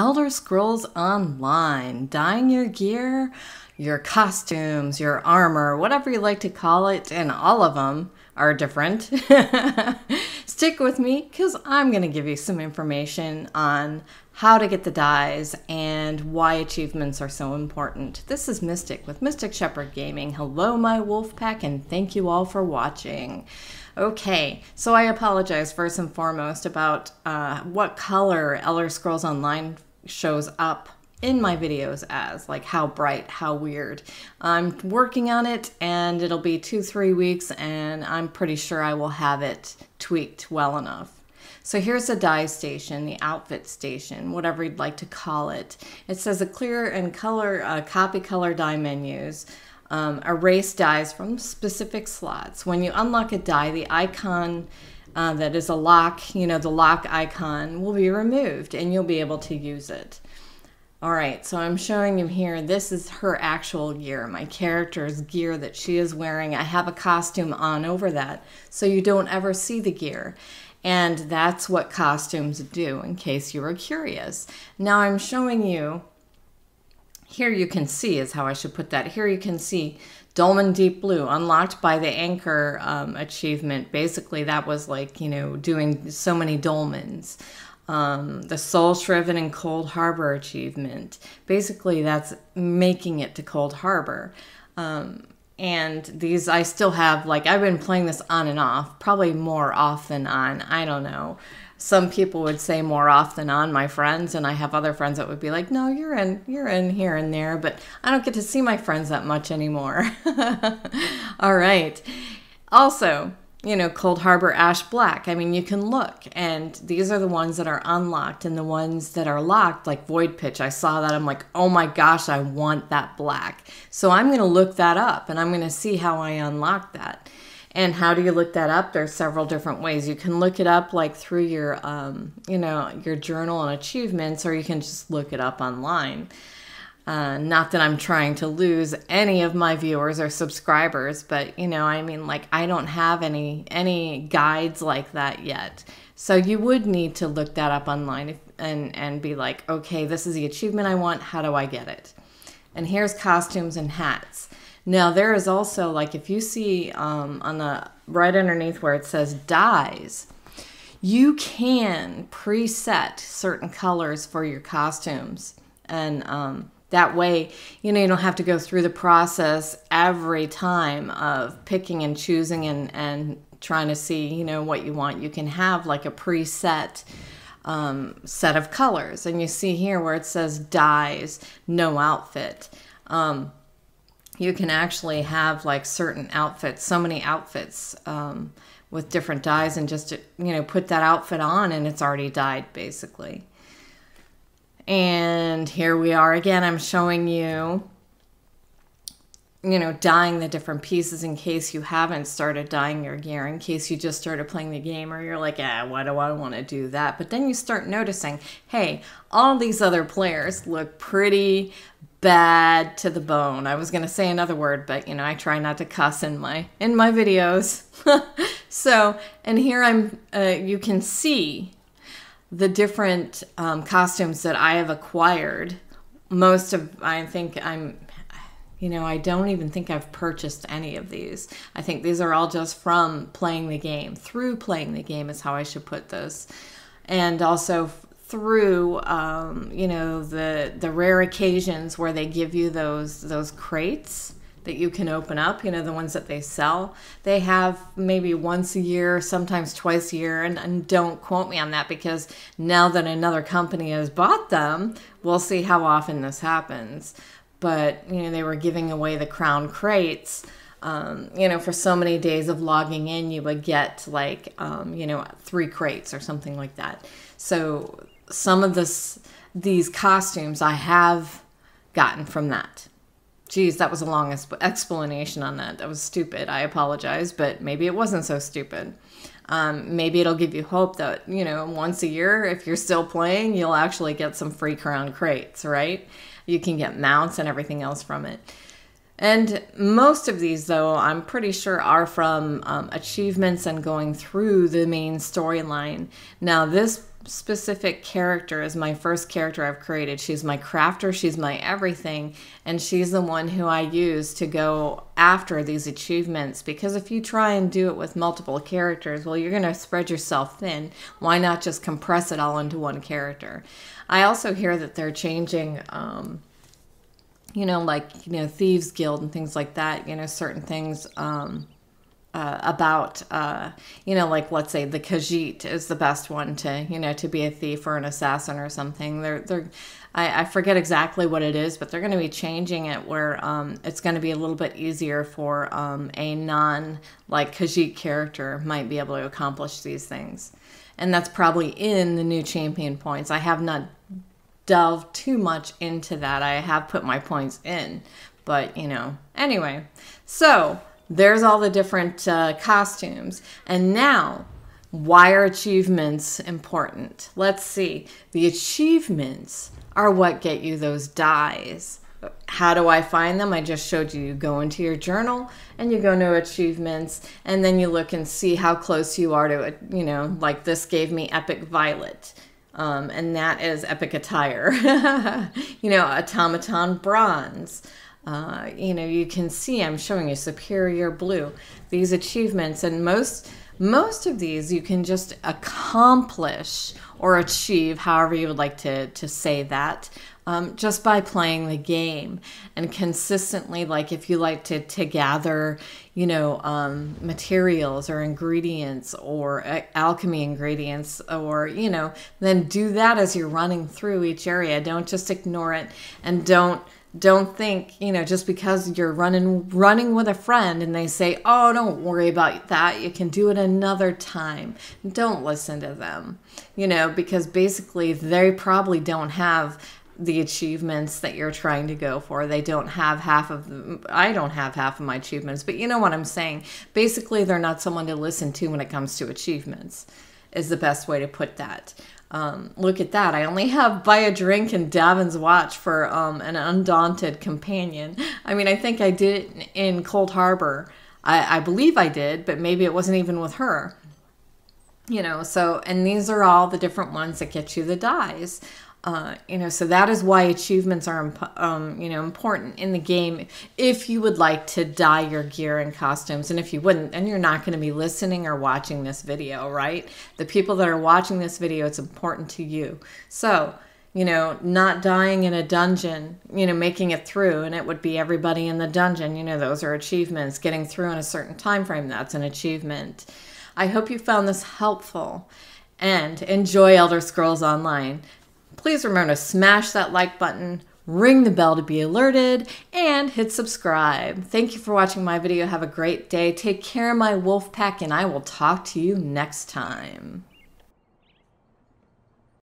Elder Scrolls Online, dyeing your gear, your costumes, your armor, whatever you like to call it, and all of them are different. Stick with me because I'm going to give you some information on how to get the dyes and why achievements are so important. This is Mystic with Mystic Shepherd Gaming. Hello, my wolf pack, and thank you all for watching. Okay, so I apologize first and foremost about uh, what color Elder Scrolls Online shows up in my videos as like how bright how weird. I'm working on it and it'll be two three weeks and i'm pretty sure i will have it tweaked well enough. So here's the dye station the outfit station whatever you'd like to call it. It says a clear and color uh, copy color dye menus. Um, erase dyes from specific slots. When you unlock a dye the icon uh, that is a lock, you know, the lock icon will be removed and you'll be able to use it. All right, so I'm showing you here, this is her actual gear, my character's gear that she is wearing. I have a costume on over that, so you don't ever see the gear. And that's what costumes do, in case you were curious. Now I'm showing you, here you can see is how I should put that. Here you can see Dolmen Deep Blue, unlocked by the Anchor um, achievement. Basically, that was like, you know, doing so many dolmens um, the Soul Shriven and Coldharbour achievement. Basically, that's making it to Coldharbour. Um, and these I still have, like, I've been playing this on and off, probably more off than on. I don't know. Some people would say more off than on, my friends, and I have other friends that would be like, "No, you're in, you're in here and there," but I don't get to see my friends that much anymore. All right. Also, you know, Coldharbour Ash Black. I mean, you can look, and these are the ones that are unlocked, and the ones that are locked, like Void Pitch. I saw that. I'm like, oh my gosh, I want that black. So I'm going to look that up, and I'm going to see how I unlock that. And how do you look that up? There's several different ways. You can look it up like through your, um, you know, your journal and achievements, or you can just look it up online. Uh, not that I'm trying to lose any of my viewers or subscribers, but you know, I mean, like I don't have any any guides like that yet. So you would need to look that up online if, and and be like, okay, this is the achievement I want. How do I get it? And here's costumes and hats. Now there is also like if you see um, on the right underneath where it says dyes, you can preset certain colors for your costumes and um, that way, you know, you don't have to go through the process every time of picking and choosing and, and trying to see, you know, what you want. You can have like a preset um, set of colors. And you see here where it says dyes, no outfit. Um, you can actually have like certain outfits, so many outfits um, with different dyes, and just, you know, put that outfit on and it's already dyed basically. And here we are again. I'm showing you, you know, dyeing the different pieces in case you haven't started dyeing your gear, in case you just started playing the game or you're like, ah, why do I want to do that? But then you start noticing, hey, all these other players look pretty bad to the bone. I was going to say another word, but you know, I try not to cuss in my in my videos. so, and here I'm uh, you can see the different um, costumes that I have acquired, most of I think I'm, you know, I don't even think I've purchased any of these. I think these are all just from playing the game. Through playing the game is how I should put this, and also through um, you know the the rare occasions where they give you those those crates that you can open up, you know, the ones that they sell. They have maybe once a year, sometimes twice a year, and, and, don't quote me on that because now that another company has bought them, we'll see how often this happens. But, you know, they were giving away the crown crates. Um, you know, for so many days of logging in, you would get like, um, you know, three crates or something like that. So some of this, these costumes I have gotten from that. Geez, that was a long explanation on that. That was stupid. I apologize, but maybe it wasn't so stupid. Um, maybe it'll give you hope that, you know, once a year, if you're still playing, you'll actually get some free crown crates, right? You can get mounts and everything else from it. And most of these, though, I'm pretty sure are from um, achievements and going through the main storyline. Now, this specific character is my first character I've created. She's my crafter, she's my everything, and she's the one who I use to go after these achievements. Because if you try and do it with multiple characters, well, you're going to spread yourself thin. Why not just compress it all into one character? I also hear that they're changing. Um, you know, like you know, thieves guild and things like that. You know, certain things um, uh, about uh, you know like let's say the Khajiit is the best one to you know to be a thief or an assassin or something they're they're I, I forget exactly what it is but they're going to be changing it where um, it's going to be a little bit easier for um, a non like Khajiit character might be able to accomplish these things and that's probably in the new champion points I have not delved too much into that I have put my points in but you know anyway so there's all the different uh, costumes. And now, why are achievements important? Let's see. The achievements are what get you those dyes. How do I find them? I just showed you. You go into your journal and you go to achievements, and then you look and see how close you are to it. You know, like this gave me Epic Violet. Um, and that is epic attire. you know, automaton bronze. Uh, you know, you can see I'm showing you superior blue. These achievements and most most of these you can just accomplish or achieve, however you would like to, to say that, um, just by playing the game and consistently. Like if you like to, to gather, you know, um, materials or ingredients or uh, alchemy ingredients, or, you know, then do that as you're running through each area. Don't just ignore it and don't don't think you know just because you're running running with a friend and they say oh don't worry about that you can do it another time don't listen to them you know because basically they probably don't have the achievements that you're trying to go for they don't have half of them i don't have half of my achievements but you know what i'm saying basically they're not someone to listen to when it comes to achievements is the best way to put that um, look at that. I only have Buy a Drink and Davon's Watch for um, an undaunted companion. I mean, I think I did it in Coldharbour. I, I believe I did, but maybe it wasn't even with her. You know, so, and these are all the different ones that get you the dyes. Uh, you know, so that is why achievements are, um, you know, important in the game. If you would like to dye your gear and costumes, and if you wouldn't, then you're not going to be listening or watching this video, right? The people that are watching this video, it's important to you. So, you know, not dying in a dungeon, you know, making it through, and it would be everybody in the dungeon. You know, those are achievements. Getting through in a certain time frame, that's an achievement. I hope you found this helpful and enjoy Elder Scrolls Online. Please remember to smash that like button, ring the bell to be alerted, and hit subscribe. Thank you for watching my video. Have a great day. Take care of my wolf pack, and I will talk to you next time.